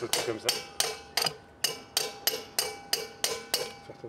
Tout comme ça. Très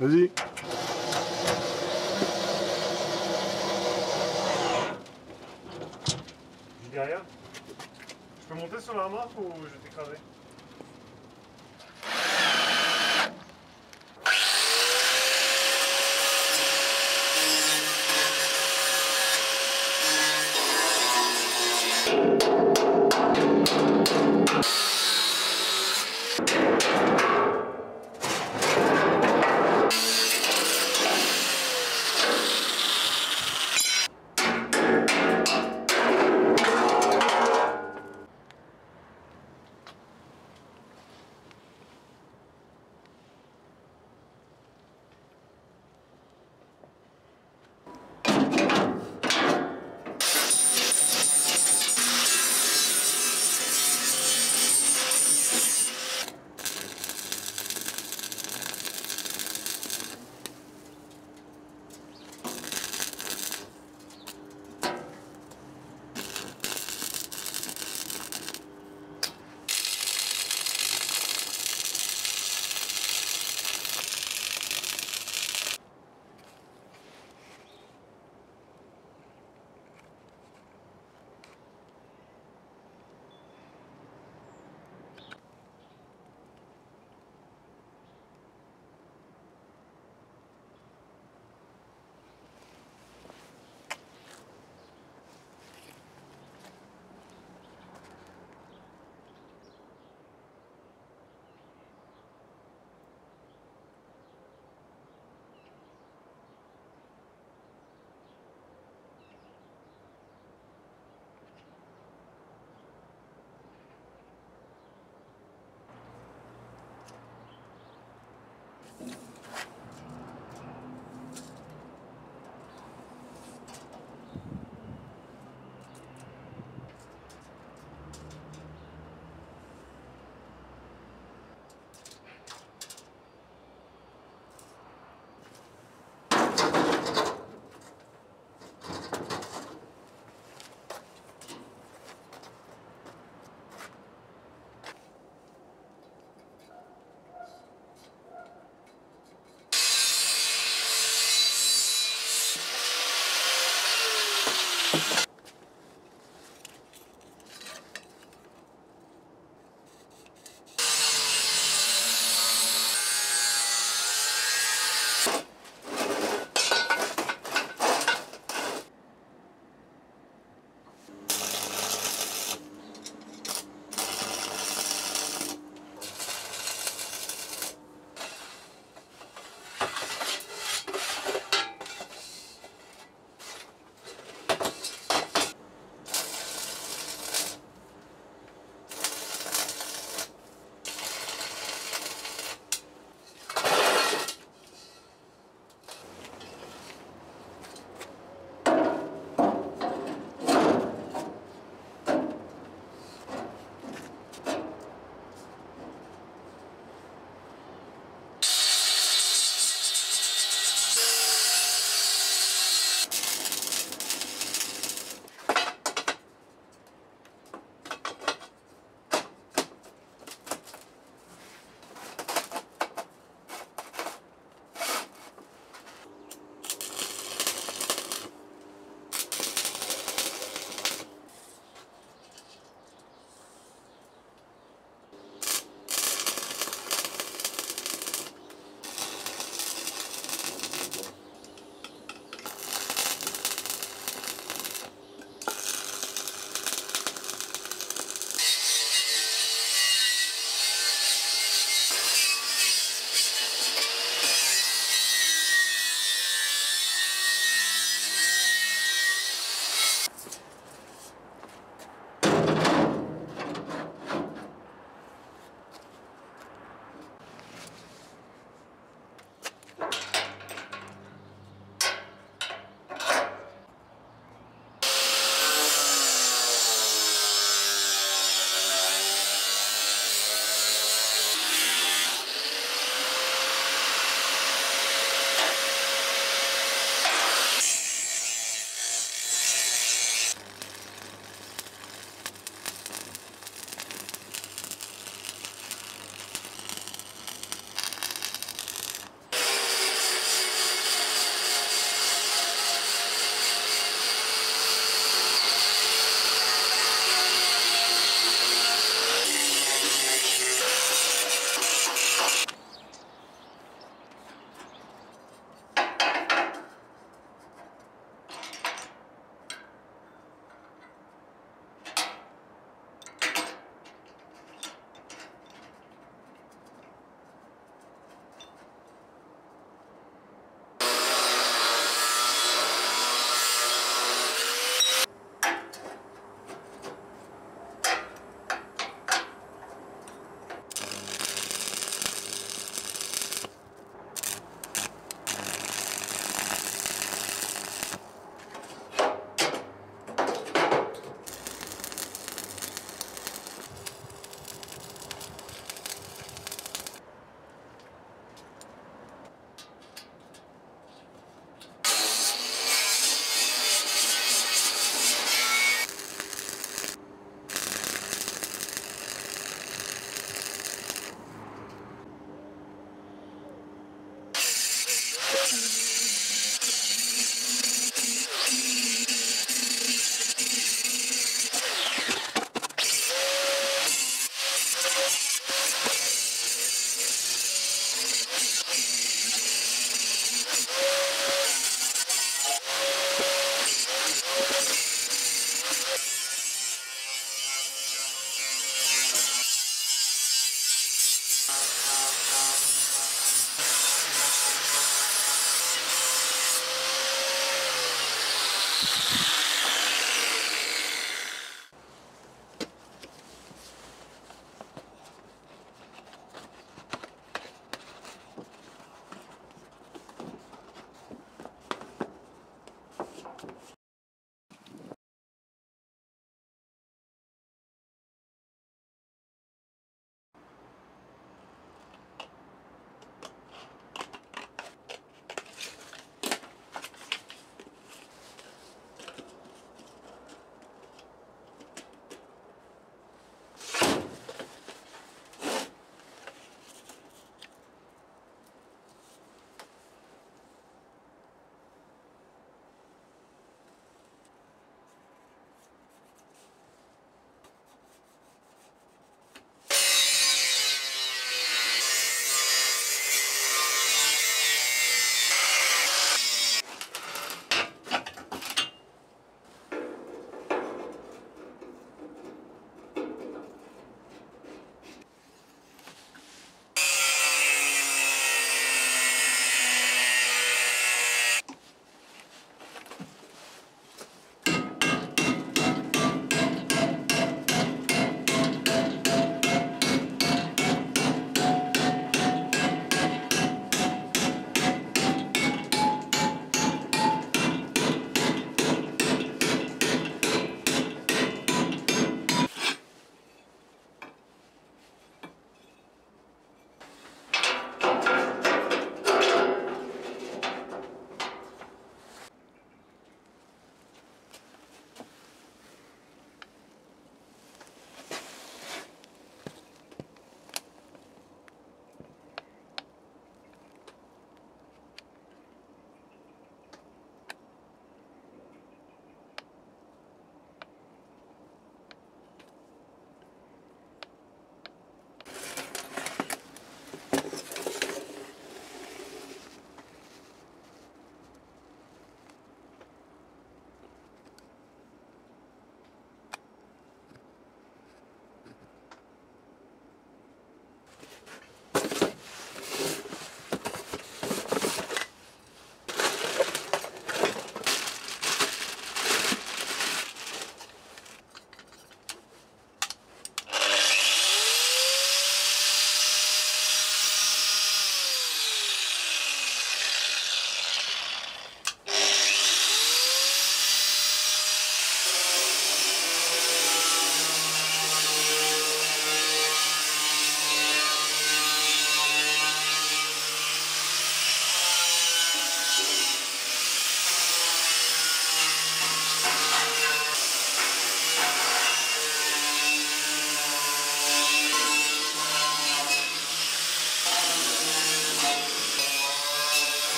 Vas-y. Rien. Je peux monter sur la remorque ou je vais t'écraser?